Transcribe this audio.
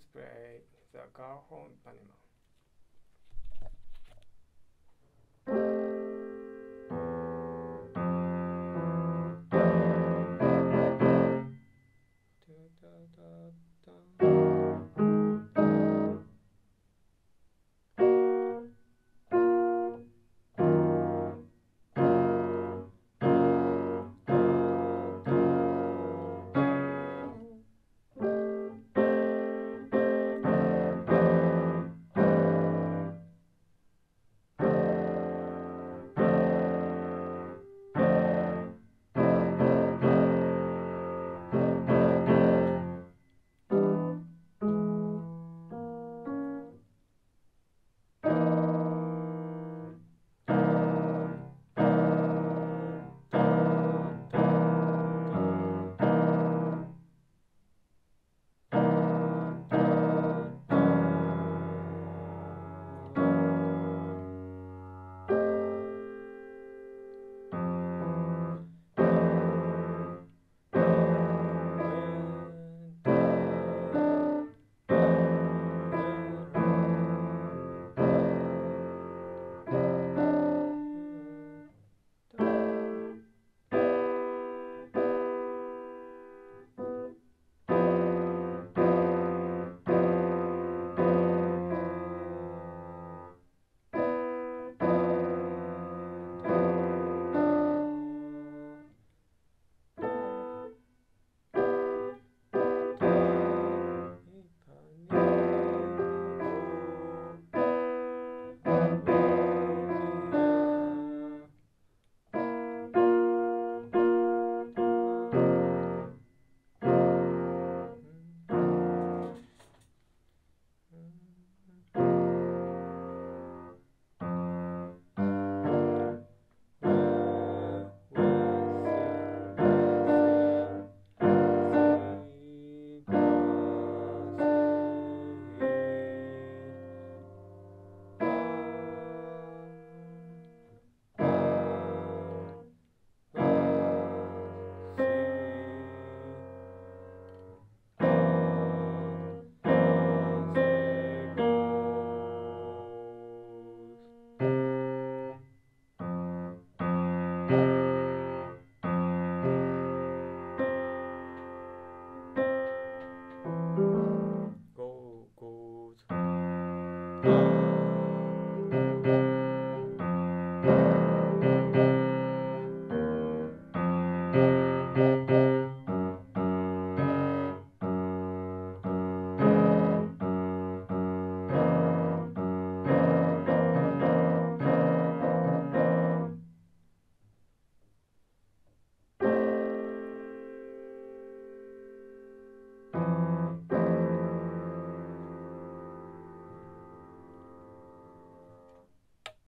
Let's play the Garhon Panama. da, da, da.